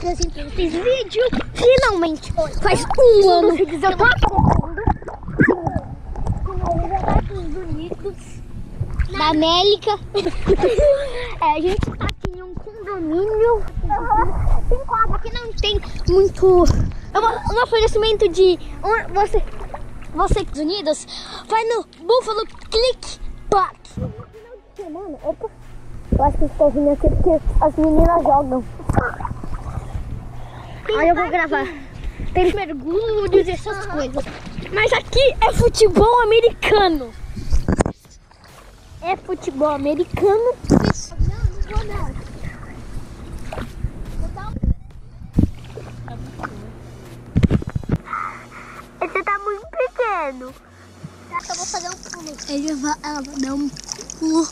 pra vocês vídeo. Finalmente, faz um ano que eu tô acompanhando os Unidos da América. É, a gente tá aqui em um condomínio. Tem quadra que não tem muito. É uma- um oferecimento de. um- você, você dos Unidos, vai no Buffalo Click Park. Semana, opa. Eu acho que estou vindo aqui porque as meninas jogam. Aí eu vou gravar. Tem mergulhos essas coisas. Mas aqui é futebol americano. É futebol americano. Não, não vou não. Esse tá muito pequeno. Que eu vou fazer um pulo. Ele vai, ela vai dar um pulo.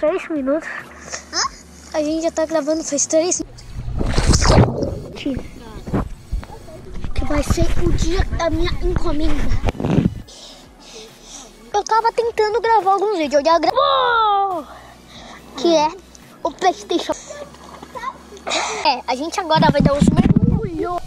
Três minutos. A gente já tá gravando faz três Que vai ser o dia da minha encomenda. Eu tava tentando gravar alguns vídeos. Eu já gravou! Que é o Playstation. É, a gente agora vai dar os mergulhos.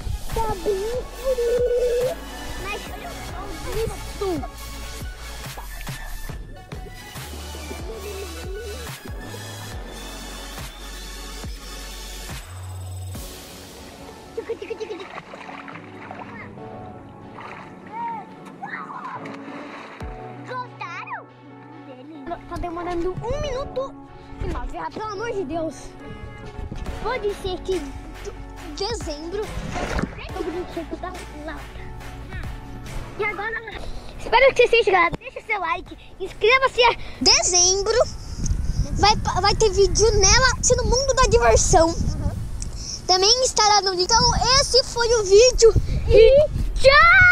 Gostaram? Tá demorando um minuto. Final, já, pelo amor de Deus. Pode ser que de- dezembro brinquedo da. E agora, espero que você seja Deixa seu like, inscreva-se. Dezembro vai, vai ter vídeo nela, se no mundo da diversão também estará no link. Então esse foi o vídeo e tchau!